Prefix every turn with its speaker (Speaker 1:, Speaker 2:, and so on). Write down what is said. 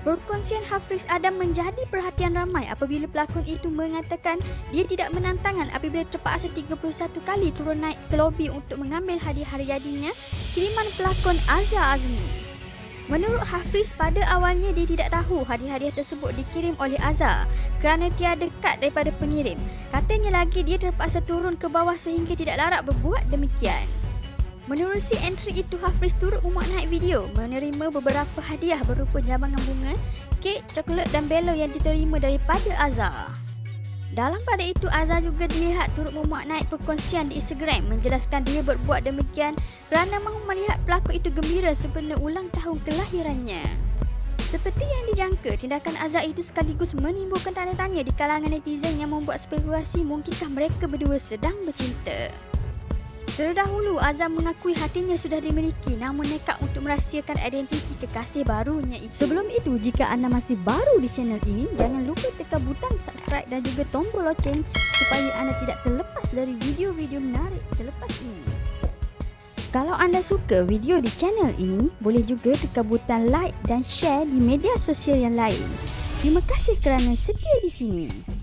Speaker 1: Perkongsian Hafiz Adam menjadi perhatian ramai apabila pelakon itu mengatakan dia tidak menantangan apabila terpaksa 31 kali turun naik ke lobi untuk mengambil hadiah hari jadinya kiriman pelakon Azhar Azmi. Menurut Hafiz, pada awalnya dia tidak tahu hadiah-hadiah tersebut dikirim oleh Azhar kerana tiada kad daripada pengirim. Katanya lagi dia terpaksa turun ke bawah sehingga tidak larat berbuat demikian. Menerusi entry itu, Hafiz turut memuat naik video menerima beberapa hadiah berupa jambangan bunga, kek, coklat dan belon yang diterima daripada Azhar. Dalam pada itu, Azhar juga dilihat turut memuat naik perkongsian di Instagram menjelaskan dia berbuat demikian kerana mahu melihat pelakon itu gembira sempena ulang tahun kelahirannya. Seperti yang dijangka, tindakan Azhar itu sekaligus menimbulkan tanda tanya di kalangan netizen yang membuat spekulasi mungkinkah mereka berdua sedang bercinta. Terdahulu, Azam mengakui hatinya sudah dimiliki namun nekat untuk merahsiakan identiti kekasih barunya itu. Sebelum itu, jika anda masih baru di channel ini, jangan lupa tekan butang subscribe dan juga tombol loceng supaya anda tidak terlepas dari video-video menarik selepas ini. Kalau anda suka video di channel ini, boleh juga tekan butang like dan share di media sosial yang lain. Terima kasih kerana setia di sini.